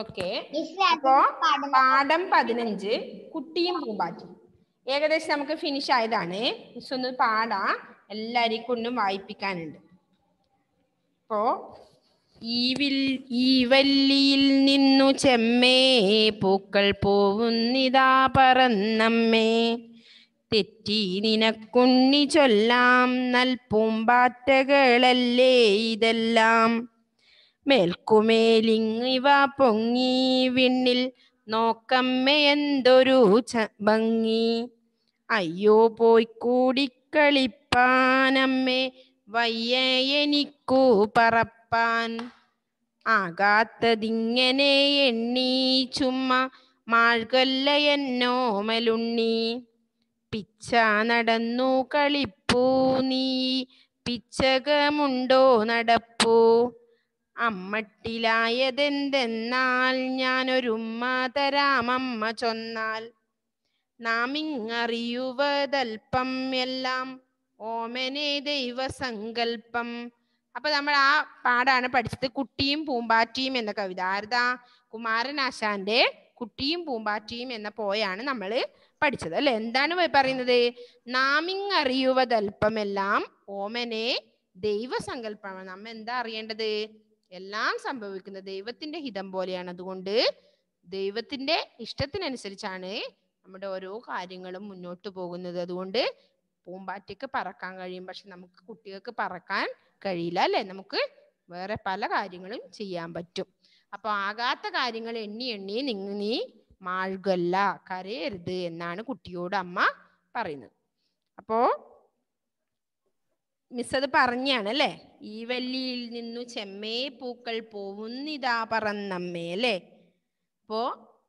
Okay. അപ്പോ പാഠം പതിനഞ്ച് കുട്ടിയും പൂമ്പാറ്റും. ഏകദേശം നമുക്ക് ഫിനിഷ് ആയതാണ്. മിസ് ഒന്ന് പാടാ. എല്ലാരെയും കൊണ്ടും വായിപ്പിക്കാനുണ്ട്. അപ്പോ ഈവിൽ വിൽ ഈ വല്ലിയിൽ നിന്നു ചെമ്മേ പൂക്കൾ പോവുന്നിതാ പറന്നമ്മേ. തെറ്റി നിനക്കുണ്ണി ചൊല്ലാം നൽപൂമ്പാറ്റകളല്ലേ ഇതെല്ലാം. മേൽക്കുമേലിങ്ങിവ പൊങ്ങി വിണ്ണിൽ നോക്കമ്മയെന്തൊരു ഭംഗി. അയ്യോ പോയി കൂടിക്കളിപ്പാനമ്മേ വയ്യ എനിക്കു പറപ്പാൻ. ആകാത്തതിങ്ങനെ എണ്ണി ചുമ്മാ മാഴ്കൊല്ല എന്നോമലുണ്ണി പിച്ച നടന്നു കളിപ്പൂ നീ പിച്ചകമുണ്ടോ നടപ്പൂ. അമ്മട്ടിലായതെന്തെന്നാൽ ഞാനൊരുമ്മ തരാമമ്മ ചൊന്നാൽ. നാം ഇങ്ങറിയുവതൽപ്പം എല്ലാം ഓമനെ ദൈവസങ്കൽപ്പം. അപ്പൊ നമ്മൾ ആ പാടാണ് പഠിച്ചത് കുട്ടിയും പൂമ്പാറ്റിയും എന്ന കവിത. ആരതാ? കുമാരനാശാന്റെ കുട്ടിയും പൂമ്പാറ്റിയും എന്ന പോയാണ് നമ്മൾ പഠിച്ചത് അല്ലെ? എന്താണ് പറയുന്നത്? നാമിങ്ങറിയുവതൽപ്പമെല്ലാം ഓമനെ ദൈവസങ്കല്പമാണ് നമ്മ എന്താ അറിയേണ്ടത്? എല്ലാം സംഭവിക്കുന്നത് ദൈവത്തിന്റെ ഹിതം പോലെയാണ്. അതുകൊണ്ട് ദൈവത്തിന്റെ ഇഷ്ടത്തിനനുസരിച്ചാണ് നമ്മുടെ ഓരോ കാര്യങ്ങളും മുന്നോട്ട് പോകുന്നത്. അതുകൊണ്ട് പൂമ്പാറ്റയ്ക്ക് പറക്കാൻ കഴിയും. പക്ഷെ നമുക്ക് കുട്ടികൾക്ക് പറക്കാൻ കഴിയില്ല അല്ലെ? നമുക്ക് വേറെ പല കാര്യങ്ങളും ചെയ്യാൻ പറ്റും. അപ്പൊ ആകാത്ത കാര്യങ്ങൾ എണ്ണി എണ്ണി നിങ്ങ നീ മാഴുകല്ല കരയരുത് എന്നാണ് കുട്ടിയോട് അമ്മ പറയുന്നത്. അപ്പോ മിസ് അത് പറഞ്ഞാണ് അല്ലേ? ഈ വല്ലിയിൽ നിന്നു ചെമ്മേ പൂക്കൾ പോവുന്നിതാ പറന്നമ്മേ അല്ലേ? അപ്പോ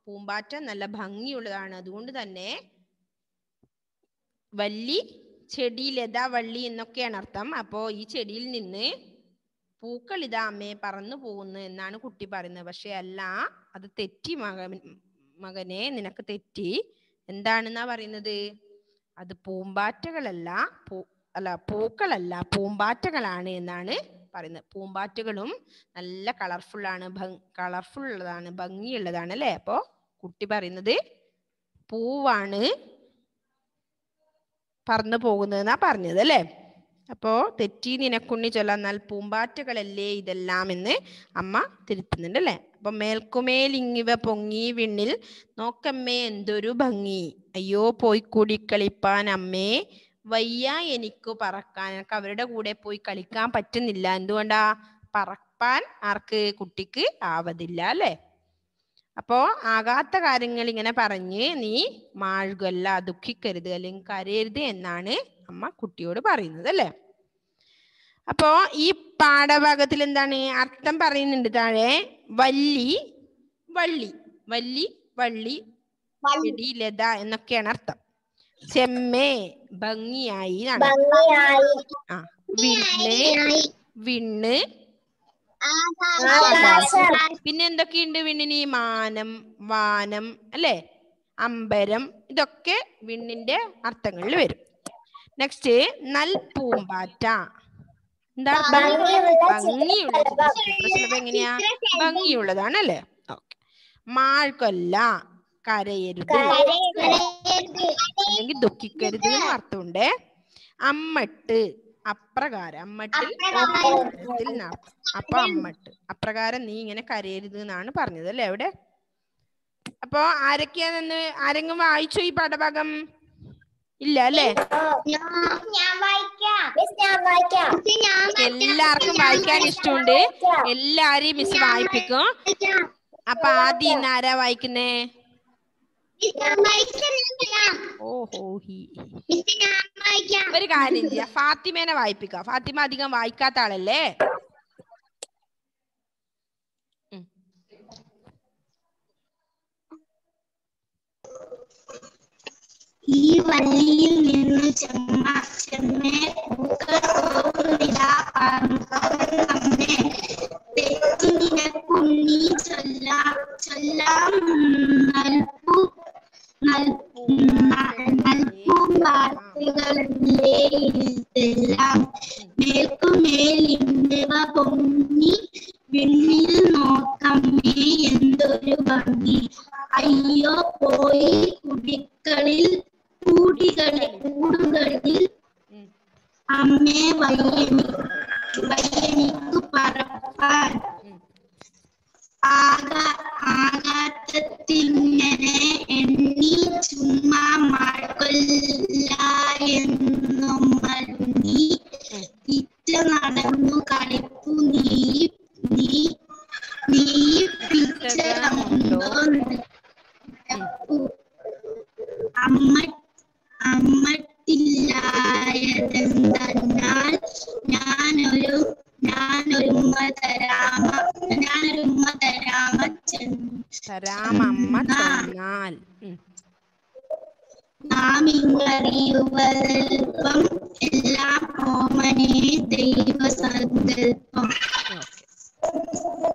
പൂമ്പാറ്റ നല്ല ഭംഗിയുള്ളതാണ്. അതുകൊണ്ട് തന്നെ വല്ലി ചെടി ലത വള്ളി എന്നൊക്കെയാണ് അർത്ഥം. അപ്പോ ഈ ചെടിയിൽ നിന്ന് പൂക്കൾ ഇതാ അമ്മയെ പറന്നു പോകുന്നു എന്നാണ് കുട്ടി പറയുന്നത്. പക്ഷെ അല്ല അത് തെറ്റി മകൻ മകനെ നിനക്ക് തെറ്റി. എന്താണെന്നാ പറയുന്നത്? അത് പൂമ്പാറ്റകളല്ല പൂ അല്ല പൂക്കളല്ല പൂമ്പാറ്റകളാണ് എന്നാണ് പറയുന്നത്. പൂമ്പാറ്റകളും നല്ല കളർഫുള്ളാണ് കളർഫുൾ ഉള്ളതാണ് ഭംഗിയുള്ളതാണ് അല്ലേ? അപ്പോ കുട്ടി പറയുന്നത് പൂവാണ് പറന്നു പോകുന്നതെന്നാ പറഞ്ഞത് അല്ലേ? അപ്പോ തെറ്റി നിനക്കുണ്ണി ചൊല്ലാന്നാൽ പൂമ്പാറ്റകളല്ലേ ഇതെല്ലാം എന്ന് അമ്മ തിരുത്തുന്നുണ്ട് അല്ലേ? അപ്പൊ മേൽക്കുമേൽ ഇങ്ങിവ പൊങ്ങി വിണ്ണിൽ നോക്കമ്മേ എന്തൊരു ഭംഗി. അയ്യോ പോയി കൂടി കളിപ്പാൻ അമ്മേ. വയ്യ എനിക്ക് പറക്കാൻ. എനിക്ക് അവരുടെ കൂടെ പോയി കളിക്കാൻ പറ്റുന്നില്ല. എന്തുകൊണ്ടാ? പറപ്പാൻ ആർക്ക് കുട്ടിക്ക് ആവതില്ല അല്ലേ? അപ്പോ ആകാത്ത കാര്യങ്ങൾ ഇങ്ങനെ പറഞ്ഞ് നീ മാഴുകല്ല ദുഃഖിക്കരുത് അല്ലെങ്കിൽ കരയരുത് എന്നാണ് അമ്മ കുട്ടിയോട് പറയുന്നത് അല്ലേ? അപ്പോ ഈ പാഠഭാഗത്തിൽ എന്താണ്? അർത്ഥം പറയുന്നുണ്ട് താഴെ. വല്ലി വള്ളി വല്ലി വള്ളി ലത എന്നൊക്കെയാണ് അർത്ഥം. ചെമ്മേ ഭംഗിയായി ആ വിണ്ണ് വിണ്ണ് പിന്നെ എന്തൊക്കെയുണ്ട് വിണ്ണിന്? മാനം വാനം അല്ലെ? അമ്പരം ഇതൊക്കെ വിണ്ണിന്റെ അർത്ഥങ്ങളിൽ വരും. നെക്സ്റ്റ് നൽ പൂമ്പാറ്റ. എന്താ അർത്ഥം? ഭംഗിയുള്ള ഭംഗിയുള്ള ചിത്രശലഭം. എങ്ങനെയാ? ഭംഗിയുള്ളതാണ് അല്ലേ? ഓക്കെ മാഴ്കൊല്ല കരയരുത്. അല്ലെങ്കിൽ ദുഃഖിക്കരുത് എന്നും അർത്ഥമുണ്ട്. അമ്മട്ട് അപ്രകാരം. അമ്മട്ടിൽ. അപ്പൊ അമ്മട്ട്. അപ്രകാരം നീ ഇങ്ങനെ കരയരുത് എന്നാണ് പറഞ്ഞത് അല്ലെ അവിടെ? അപ്പൊ ആരൊക്കെയാണെന്ന് ആരെങ്കിലും വായിച്ചു ഈ പാഠഭാഗം? ഇല്ല അല്ലേ? എല്ലാവർക്കും വായിക്കാൻ ഇഷ്ടമുണ്ട്. എല്ലാരെയും മിസ് വായിപ്പിക്കും. അപ്പൊ ആദ്യം ഇന്ന് ആരാ വായിക്കുന്നേ? ഓഹോ ഹി ഒരു കാര്യം ചെയ്യാം. ഫാത്തിമേനെ വായിപ്പിക്കാം. ഫാത്തിമ അധികം വായിക്കാത്ത ആളല്ലേ. ഈ വള്ളിയിൽ നിന്ന് ചെമ്മ ചെമ്മേ പൂക്കളിതാ നീ തെറ്റി നിനക്കുണ്ണി ചൊല്ലാം ചൊല്ലാം ആക ആകാശത്തിങ്ങനെ എണ്ണി ചുമ്മാ മഴകൊല്ല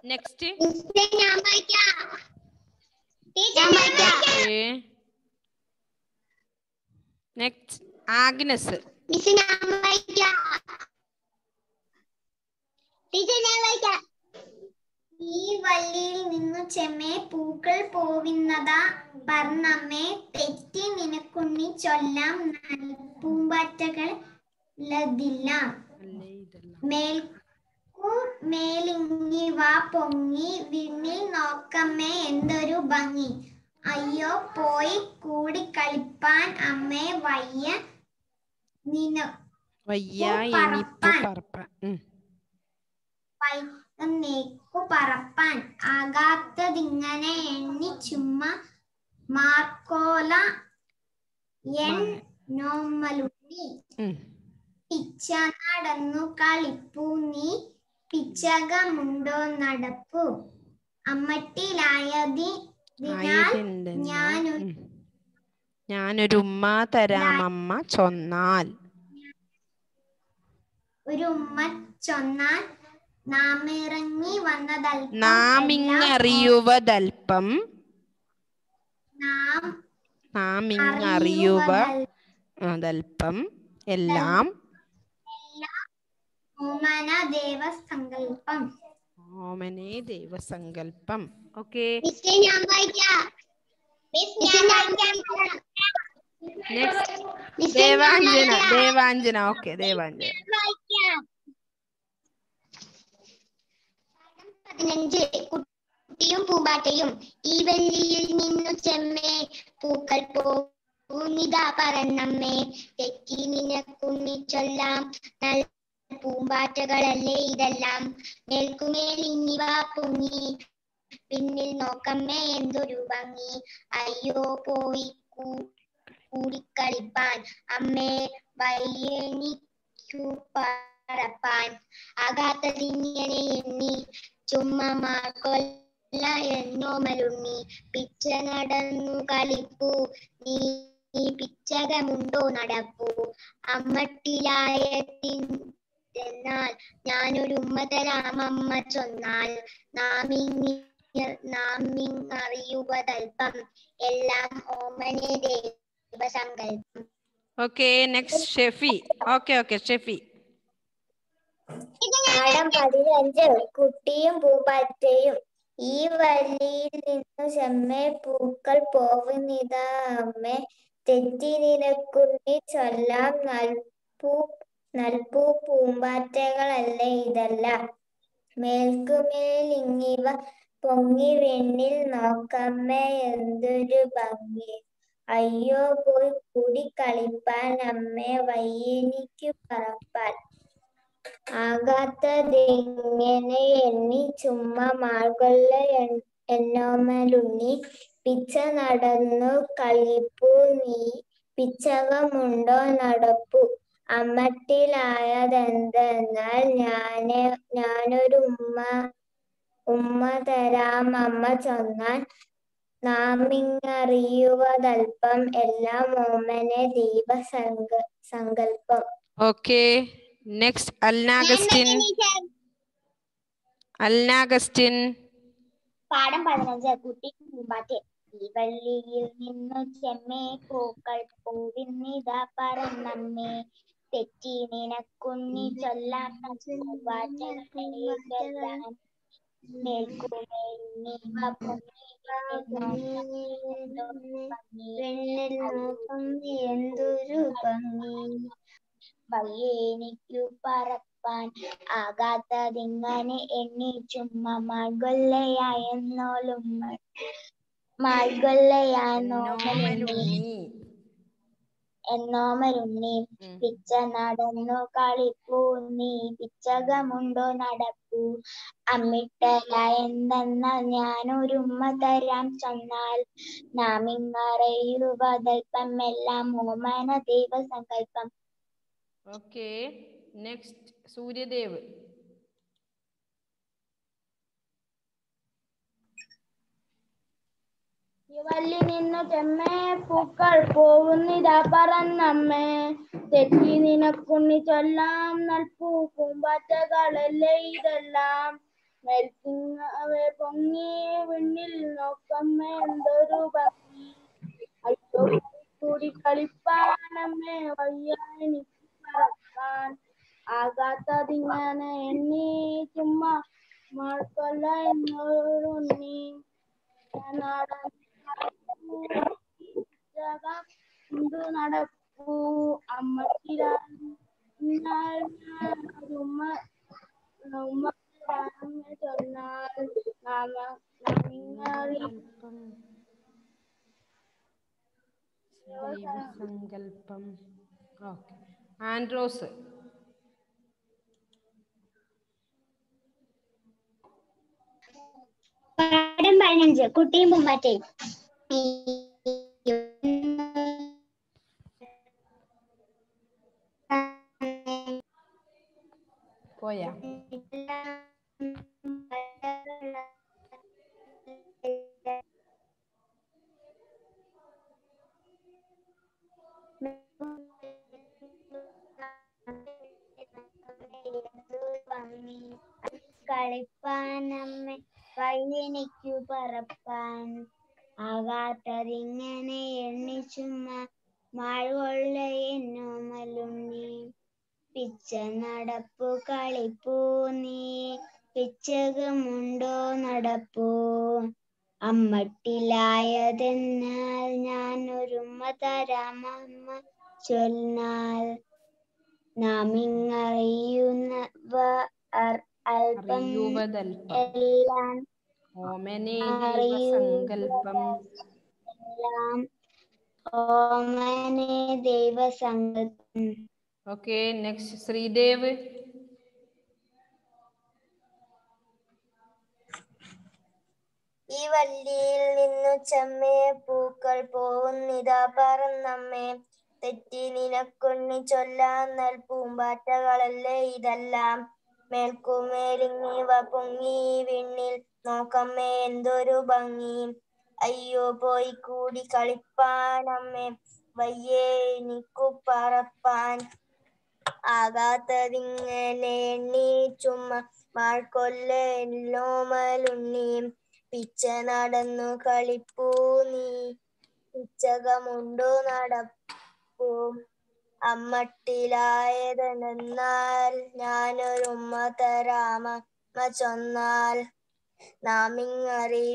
നെക്സ്റ്റ് ഞാൻ വായിക്കാം ഞാൻ വായിക്കാം നെക്സ്റ്റ് ആഗ്നസ് മിസ് ഞാൻ വായിക്കാം ടീച്ചർ ഞാൻ വായിക്കാം ഈ വള്ളിയിൽ നിന്നു ചെമ്മേ പൂക്കൾ പോവിന്നതാ. ഭർണമ്മേ തെറ്റി നിനക്കുണ്ണി ചൊല്ലാം. പൂമ്പാറ്റകൾ ലതില്ല മേലിങ്ങി വാ പൊങ്ങി വിണ്ണിൽ നോക്കമ്മേ എന്തൊരു ഭംഗി. അയ്യോ പോയി കൂടി കളിപ്പാൻ അമ്മേ വയ്യ നിന. പറപ്പാൻ. ആകാത്തതിങ്ങനെ എണ്ണി ചുമ്മാ മാർക്കോല എൻ നോമലുണ്ണി. പിച്ച നടന്നു കളിപ്പു നീ പിച്ചകമുണ്ടോ നടപ്പു? അമ്മട്ടിലായതി ഞാനൊരു ഉമ്മ തരാം തരാമമ്മ ചൊന്നാൽ. ഒരു ഉമ്മ ചൊന്നാൽ നാമിറങ്ങി വന്നതൽപ്പം നാം നാമിങ്ങറിയുവതൽപ്പം നാം നാം ഇങ്ങറിയുവതൽപ്പം എല്ലാം ഓമന ദേവസങ്കല്പം ഓമനെ ദൈവസങ്കല്പം ഓക്കെ. ദേവാഞ്ജന ദേവാഞ്ജന. ഓക്കെ ദേവാഞ്ജന. പതിനഞ്ച് കുട്ടിയും പൂമ്പാറ്റയും. ഈ വെള്ളിയിൽ നിന്നു ചെമ്മേ പൂക്കൾ പോകുന്നിതാ പറന്നമ്മേ. തെറ്റി നിനക്കുണ്ണി ചൊല്ലാം. നല്ല പൂമ്പാറ്റകളല്ലേ ഇതെല്ലാം? മേൽക്കുമേൽ ഇന്നിവ പൊങ്ങി. പിന്നിൽ നോക്കമ്മേ എന്തൊരു ഭംഗി. അയ്യോ പോയി കൂടിക്കളിപ്പാൻ. അമ്മേ വയ്യനിക്കു പറപ്പാൻ. ആകാത്തതിങ്ങനെ എണ്ണി ചുമ്മാ എന്നോ മരുണ്ണി പിച്ച നടന്നു കളിപ്പു. നീ നീ പിച്ചകമുണ്ടോ നടപ്പു. അമ്മട്ടിലായെന്നാൽ ഞാനൊരു ഉമ്മ തരാമമ്മ ചൊന്നാൽ നാമിങ്ങി നാമിങ്ങറിയുവതൽപ്പം എല്ലാം ഓമനെ ദൈവസങ്കല്പം okay next Shefi. Okay okay Shefi. പാഠം പതിനഞ്ച്. കുട്ടിയും പൂപ്പാറ്റയും ഈ വള്ളിയിൽ നിന്ന് ചെമ്മേ പൂക്കൾ പോവുന്നിതാ അമ്മേ. തെറ്റി നിനക്കുന്നി ചൊല്ലാം നൽ നൽപൂ നൽപൂ പൂമ്പാറ്റകളല്ലേ ഇതെല്ലാം? മേൽക്കുമേൽ ഇങ്ങിവ പൊങ്ങി വെണ്ണിൽ നോക്കമ്മേ എന്തൊരു ഭംഗി. അയ്യോ പോയി കൂടി കളിപ്പാൻ അമ്മേ വയ്യെനിക്കു പറപ്പാൻ. ആകാത്തതെങ്ങനെ എണ്ണി ചുമ്മാ മാർഗല്ല എന്നോമലുണ്ണി പിച്ച നടന്നു കളിപ്പൂ നീ പിച്ചകമുണ്ടോ നടപ്പു? അമ്മട്ടിലായതെന്തെന്നാൽ ഞാൻ ഞാനൊരു ഉമ്മ ഉമ്മ തരാം അമ്മ ചൊന്നാൽ നാമിങ്ങറിയുവതൽപ്പം എല്ലാം ഓമനെ ദീപസങ്ക സങ്കല്പം ഓക്കെ. നെക്സ്റ്റ് അൽനാഗസ്റ്റിൻ. അൽനാഗസ്റ്റിൻ. പാഠം പതിനഞ്ച്. കുട്ടി പൂമ്പാറ്റെ ഈ വള്ളിയിൽ നിന്നു ചെമ്മേ പൂക്കൾ പൂവിന്നിതാ പറന്നമ്മേ. തെറ്റി നിനക്കുണ്ണി ചൊല്ലാത്ത പൂമ്പാറ്റകളെല്ലാം മേൽക്കുമേലിങ്ങിവ പെണ്ണിൽ നോക്കം എന്തൊരു ഭംഗി പയ്യെ എനിക്കു പറപ്പാൻ ആകാത്തതിങ്ങനെ എണ്ണി ചുമ്മാ മാർഗൊല്ലയായെന്നോലും മാർഗൊല്ലയായെന്നോമലുണ്ണി നോമലുണ്ണി എന്നോമലുണ്ണി പിച്ച നടന്നു കളിപ്പൂ. നീ പിച്ചകമുണ്ടോ നടപ്പൂ. അമ്മിട്ടല എന്തെന്നാൽ ഞാനൊരുമ്മ തരാം ചെന്നാൽ. നാം ഇങ്ങറയുവതൽപ്പം എല്ലാം ഓമന ദൈവസങ്കല്പം ഓക്കെ നെക്സ്റ്റ് സൂര്യദേവ്. വല്ലി നിന്നു ചെമ്മേ പൂക്കൾ പോകുന്നിതാ പറന്നമ്മേ. തെറ്റി നിനക്കുണ്ണി ചൊല്ലാം നൽപ്പൂ പൂമ്പാറ്റകളല്ലേ ഇതെല്ലാം? മെൽക്കിങ്ങവേ പൊങ്ങി വിണ്ണിൽ നോക്കമ്മേ എന്തൊരു ഭംഗി. അയ്യോ കൂടി കളിപ്പാനമ്മേ വയ്യ എനിക്ക് പറക്കാൻ. ആകാത്തതിങ്ങനെ എണ്ണി ചുമ്മാ മാർക്കൊല്ല എന്നോരുണ്ണി ു നടപ്പൂ അമ്മത്തിരാൽ ഉമ്മ ഉമ്മ ചൊന്നാൽ നാമ നിങ്ങളിൽ ദൈവസങ്കല്പം ഓക്കെ ആൻഡ്രോസ് പാഠം പതിനഞ്ച് കുട്ടിയും പൂമ്പാറ്റയും പോയാ കളിപ്പാനമ്മ വയ്യനിക്കു പറപ്പാൻ ആകാത്തതിങ്ങനെ എണ്ണി ചുമ്മാ മാൾകൊള്ള എന്നോമലുണ്ണി പിച്ച നടപ്പു കളിപ്പൂ നീ പിച്ചകമുണ്ടോ നടപ്പൂ? അമ്മട്ടിലായതെന്നാൽ ഞാൻ ഒരുമ്മ തരാമമ്മ ചൊന്നാൽ നാം ഇങ്ങറിയുന്നവ അല്പം എല്ലാം ഓമനെ ദൈവസങ്കല്പം ഓക്കെ നെക്സ്റ്റ് ശ്രീദേവ്. ഈ വല്ലിയിൽ നിന്നു ചെമ്മേ പൂക്കൾ പോകുന്നിതാ പറന്നമ്മേ. തെറ്റി നിനക്കുണ്ണി ചൊല്ലാന്നൽ പൂമ്പാറ്റകളല്ലേ ഇതെല്ലാം. മേൽക്കുമേലിങ്ങിവ പൊങ്ങി വിണ്ണിൽ നോക്കമ്മേ എന്തൊരു ഭംഗി. അയ്യോ പോയി കൂടി കളിപ്പാനമ്മേ വയ്യേ എനിക്കു പറപ്പാൻ. ആകാത്തതിങ്ങനെ എണ്ണി ചുമ്മാ മാൾക്കൊല്ലോമലുണ്ണി പിച്ച നടന്നു കളിപ്പൂ നീ. പിച്ചകമുണ്ടു നടപ്പൂ. അമ്മട്ടിലായതെന്നാൽ ഞാനൊരുമ്മ തരാമ. ചൊന്നാൽ നാം ഇങ്ങറിയുവതൽപ്പം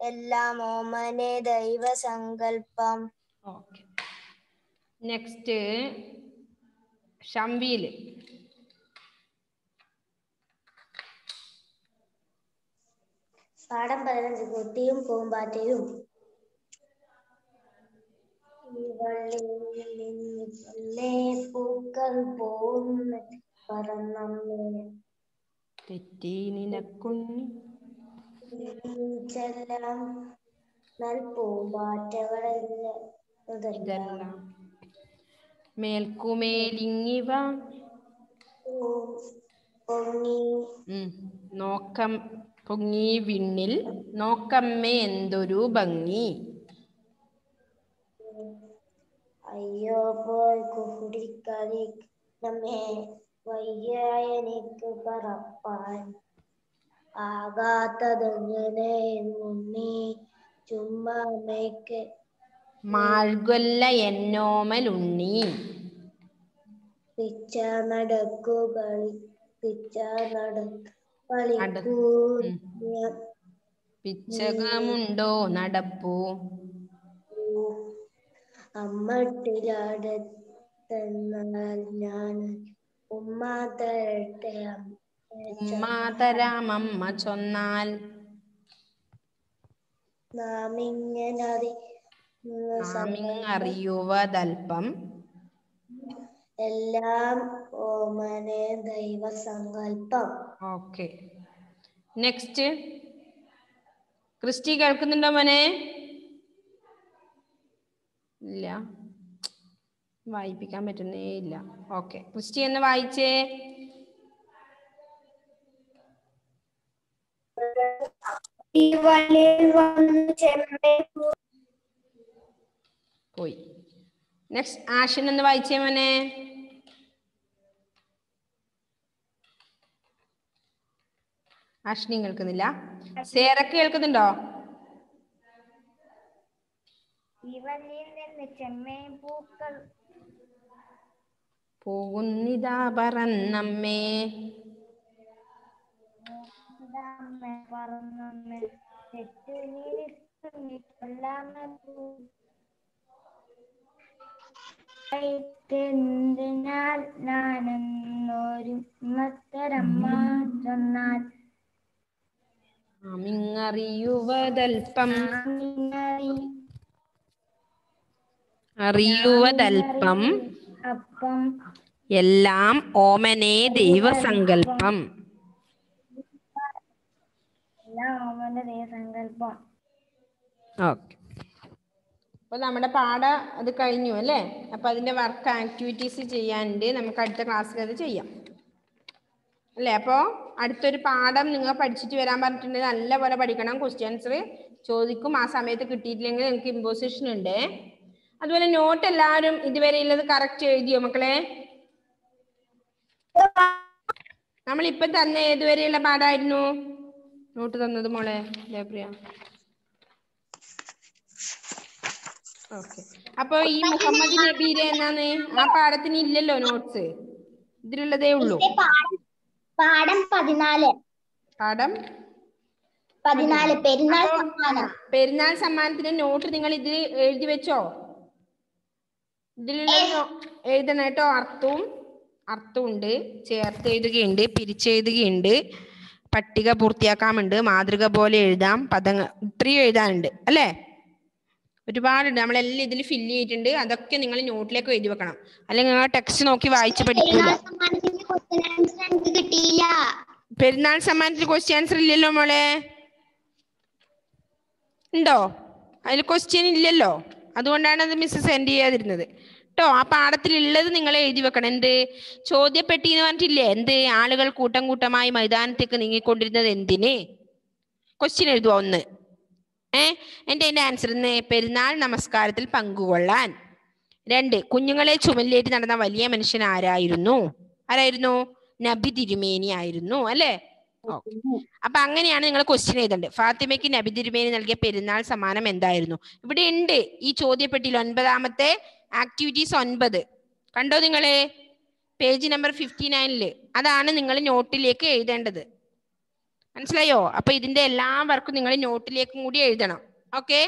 എല്ലാം ഓമനെ ദൈവസങ്കല്പം ഓക്കെ. നെക്സ്റ്റ് ഷംവീൽ പാഠം പതിനഞ്ച് കുട്ടിയും പൂമ്പാറ്റയും. പൂക്കൾ പോകുന്ന പറന്നമ്മേ തെറ്റി നിനക്കുണ്ണി. ചെല്ലാം മേൽക്കുമേലിങ്ങിവ. പൊങ്ങി. നോക്കം പൊങ്ങി വിണ്ണിൽ. നോക്കമ്മേ എന്തൊരു ഭംഗി. അയ്യോ പോൽ കുടിക്കളി നമ്മെ വയ്യ എനിക്ക് പറപ്പാൻ ആകാത്തതെങ്ങനെ മുന്നി ചുമ്മാ മേക്ക് മാഴ്കൊല്ല എന്നോമലുണ്ണി പിച്ച നടക്കു കളി പിച്ച നട നട- പിച്ചകമുണ്ടോ നടപ്പൂ? അമ്മട്ടിലടുത്തെന്നാൽ ഞാൻ ഉമ്മ തരട്ടെ ഉമ്മാതരാമമ്മ ചൊന്നാൽ. നാം ഇങ്ങനെ അറിയുവതൽപ്പം എല്ലാം ഓമനെ ദൈവസങ്കല്പം ഓക്കെ. നെക്സ്റ്റ് ക്രിസ്റ്റി കേൾക്കുന്നുണ്ടോ മോനെ? ഇല്ല. വായിപ്പിക്കാൻ പറ്റുന്നേ ഇല്ല. ഓക്കെ. ക്രിസ്റ്റി എന്ന് വായിച്ചേ. പോയി. നെക്സ്റ്റ് ആഷൻ എന്ന് വായിച്ചേ മോനെ. ആഷിനി കേൾക്കുന്നില്ല. സേറക്ക് കേൾക്കുന്നുണ്ടോ? ഇവനെ ചെമ്മേ പൂക്കൾ. പോകുന്നിതാ പറന്നമ്മേ. പറന്നമ്മേ. എന്തിനാൽ ഞാനെന്നൊരു മത്തരമ്മ ചൊന്നാൽ അമിങ്ങറിയുവതൽപ്പം അറിയുവതൽപ്പം. അപ്പം എല്ലാം ഓമനെ ദൈവസങ്കല്പം അപ്പൊ നമ്മുടെ പാഠ അത് കഴിഞ്ഞു അല്ലേ? അപ്പൊ അതിന്റെ വർക്ക് ആക്ടിവിറ്റീസ് ചെയ്യാനുണ്ട്. നമുക്ക് അടുത്ത ക്ലാസ്സിൽ അത് ചെയ്യാം. അല്ലേ? അപ്പോ അടുത്തൊരു പാഠം നിങ്ങൾ പഠിച്ചിട്ട് വരാൻ പറഞ്ഞിട്ടുണ്ടെങ്കിൽ നല്ലപോലെ പഠിക്കണം. ക്വസ്റ്റ്യൻസ് ചോദിക്കും. ആ സമയത്ത് കിട്ടിയിട്ടില്ലെങ്കിൽ നിങ്ങൾക്ക് ഇമ്പോസിഷൻ ഉണ്ട്. അതുപോലെ നോട്ട് എല്ലാവരും ഇതുവരെ ഉള്ളത് കറക്റ്റ് എഴുതിയോ മക്കളെ? നമ്മൾ ഇപ്പൊ തന്നെ ഏതുവരെയുള്ള പാടായിരുന്നു നോട്ട് തന്നത് മോളെ ജയപ്രിയ ഓക്കെ അപ്പൊ ഈ മുഹമ്മദ് നബീരെ എന്നാണ്? ആ പാഠത്തിന് ഇല്ലല്ലോ നോട്ട്സ് ഇതിലുള്ളതേ ഉള്ളൂ. പാഠം പതിനാല്. പാഠം പതിനാല്. പെരുന്നാൾ സമ്മാനം. പെരുന്നാൾ സമ്മാനത്തിന്റെ നോട്ട് നിങ്ങൾ ഇതിൽ എഴുതി വെച്ചോ? ഇതിലുള്ള എഴുതണം കേട്ടോ അർത്ഥവും അർത്ഥമുണ്ട് ചേർത്ത് എഴുതുകയുണ്ട് പിരിച്ചെഴുതുകയുണ്ട്. പട്ടിക പൂർത്തിയാക്കാമുണ്ട്. മാതൃക പോലെ എഴുതാം. പദങ്ങൾ ഇത്രയും എഴുതാനുണ്ട്. അല്ലേ? ഒരുപാടുണ്ട്. നമ്മളെല്ലാം ഇതിൽ ഫില്ല് ചെയ്തിട്ടുണ്ട്. അതൊക്കെ നിങ്ങൾ നോട്ടിലേക്ക് എഴുതി വെക്കണം. അല്ലെങ്കിൽ നിങ്ങൾ ടെക്സ്റ്റ് നോക്കി വായിച്ച് പഠിക്കില്ല പെരുന്നാൾ സമ്മാനത്തിന് ക്വസ്റ്റ്യൻ ആൻസർ ഇല്ലല്ലോ മോളെ. ഉണ്ടോ? അതിൽ ക്വസ്റ്റ്യൻ ഇല്ലല്ലോ. അതുകൊണ്ടാണ് അത് മിസ് സെൻഡ് ചെയ്യാതിരുന്നത്. കേട്ടോ ആ പാഠത്തിൽ ഉള്ളത് നിങ്ങൾ എഴുതി വെക്കണം. എന്ത്? ചോദ്യപ്പെട്ടി എന്ന് പറഞ്ഞിട്ടില്ലേ? എന്ത്? ആളുകൾ കൂട്ടം കൂട്ടമായി മൈതാനത്തേക്ക് നീങ്ങിക്കൊണ്ടിരുന്നത് എന്തിന്? ക്വസ്റ്റ്യൻ എഴുതുക ഒന്ന്? ഏ? എന്റെ എന്റെ ആൻസർ ഇന്ന് പെരുന്നാൾ നമസ്കാരത്തിൽ പങ്കുകൊള്ളാൻ. രണ്ട് കുഞ്ഞുങ്ങളെ ചുമലിലേറ്റ് നടന്ന വലിയ മനുഷ്യൻ ആരായിരുന്നു? ആരായിരുന്നു? നബി തിരുമേനി ആയിരുന്നു അല്ലേ? അപ്പൊ അങ്ങനെയാണ് നിങ്ങൾ ക്വസ്റ്റ്യൻ എഴുതേണ്ടത് ഫാത്തിമയ്ക്ക് നബി തിരുമേനി നൽകിയ പെരുന്നാൾ സമ്മാനം എന്തായിരുന്നു? ഇവിടെ ഉണ്ട് ഈ ചോദ്യപ്പെട്ടിയിൽ ഒൻപതാമത്തെ ആക്ടിവിറ്റീസ് ഒൻപത്. കണ്ടോ നിങ്ങൾ? പേജ് നമ്പർ ഫിഫ്റ്റി നയനിൽ അതാണ് നിങ്ങൾ നോട്ടിലേക്ക് എഴുതേണ്ടത്. മനസ്സിലായോ? അപ്പൊ ഇതിന്റെ എല്ലാ വർക്കും നിങ്ങൾ നോട്ടിലേക്കും കൂടി എഴുതണം. ഓക്കെ?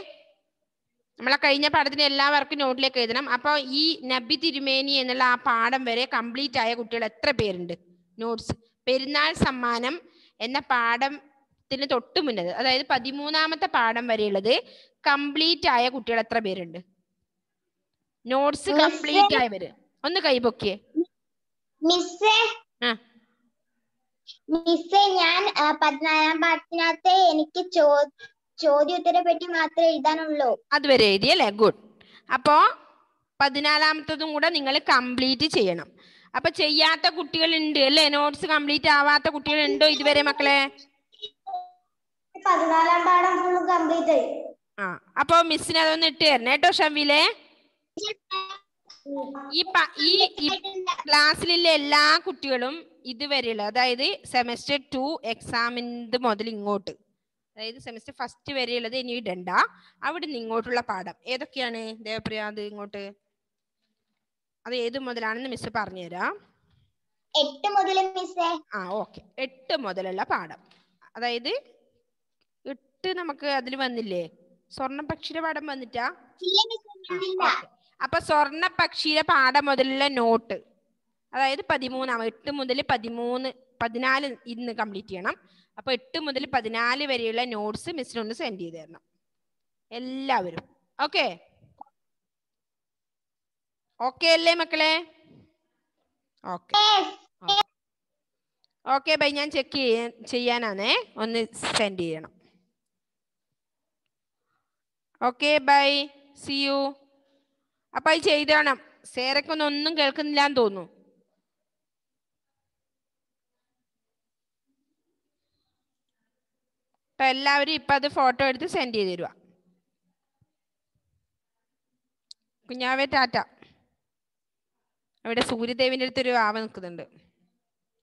നമ്മളെ കഴിഞ്ഞ പാഠത്തിന്റെ എല്ലാ വർക്കും നോട്ടിലേക്ക് എഴുതണം. അപ്പൊ ഈ നബി തിരുമേനി എന്നുള്ള ആ പാഠം വരെ കംപ്ലീറ്റ് ആയ കുട്ടികൾ എത്ര പേരുണ്ട്? നോട്ട്സ് പെരുന്നാൾ സമ്മാനം എന്ന പാഠത്തിന് തൊട്ട് മുന്നത്. അതായത് പതിമൂന്നാമത്തെ പാഠം വരെയുള്ളത് കംപ്ലീറ്റ് ആയ കുട്ടികൾ എത്ര പേരുണ്ട്? നോട്ട്സ് കംപ്ലീറ്റ് ആയവര്. ഒന്ന് കൈപൊക്കിയേ മിസ്സേ ഞാൻ പതിനാലാം പാഠത്തിനകത്ത് എനിക്ക് ചോദ്യോത്തര പെട്ടി മാത്രമേ എഴുതാനുള്ളൂ. അതുവരെ എഴുതി അല്ലേ? ഗുഡ് അപ്പോ പതിനാലാമത്തതും കൂടെ നിങ്ങൾ കംപ്ലീറ്റ് ചെയ്യണം. അപ്പൊ ചെയ്യാത്ത കുട്ടികളുണ്ട് അല്ലെ? നോട്ട്സ് കംപ്ലീറ്റ് ആവാത്ത കുട്ടികളുണ്ടോ ഇതുവരെ മക്കളെ? പതിനാലാം പാഠം ഫുൾ കംപ്ലീറ്റ് ആയി. ആ അപ്പൊ മിസ്സിന് അതൊന്ന് ഇട്ട് തരണം കേട്ടോ ഷംവിലെ. ഈ ഈ ക്ലാസ്സിലുള്ള എല്ലാ കുട്ടികളും ഇതുവരെയുള്ള അതായത് സെമസ്റ്റർ ടു എക്സാമിന്റെ മുതൽ ഇങ്ങോട്ട് അതായത് സെമസ്റ്റർ ഫസ്റ്റ് വരെയുള്ളത് ഇനി ഇടണ്ട. അവിടെ നിന്ന് ഇങ്ങോട്ടുള്ള പാഠം. ഏതൊക്കെയാണ് ദേവപ്രിയ അത് ഇങ്ങോട്ട്? അത് ഏത് മുതലാണെന്ന് മിസ് പറഞ്ഞുതരാം. എട്ട് മുതൽ മിസ്സേ ആ ഓക്കെ എട്ട് മുതലുള്ള പാഠം. അതായത് എട്ട് നമുക്ക് അതിൽ വന്നില്ലേ? സ്വർണ പക്ഷിയുടെ പാഠം വന്നിട്ടാ. അപ്പൊ സ്വർണ പക്ഷിയുടെ പാഠം മുതലുള്ള നോട്ട്. അതായത് പതിമൂന്നാം എട്ട് മുതൽ പതിമൂന്ന് പതിനാല് ഇന്ന് കംപ്ലീറ്റ് ചെയ്യണം. അപ്പൊ എട്ട് മുതൽ പതിനാല് വരെയുള്ള നോട്ട്സ് മിസ്സിനൊന്ന് സെൻഡ് ചെയ്ത് തരണം. എല്ലാവരും. ഓക്കെ ഓക്കെ അല്ലേ മക്കളെ? ഓക്കെ ഓക്കെ ബൈ ഞാൻ ചെക്ക് ചെയ്യാൻ ചെയ്യാനാണേ. ഒന്ന് സെൻഡ് ചെയ്യണം. ഓക്കെ ബൈ സി യു അപ്പൊ അത് ചെയ്തോണം. സേരക്കൊന്നും ഒന്നും കേൾക്കുന്നില്ല എന്ന് തോന്നുന്നു. അപ്പൊ എല്ലാവരും ഇപ്പൊ അത് ഫോട്ടോ എടുത്ത് സെൻഡ് ചെയ്ത് തരുക കുഞ്ഞാവേ ടാറ്റ. അവിടെ സൂര്യദേവിന്റെ അടുത്തൊരു ആവ നിൽക്കുന്നുണ്ട്.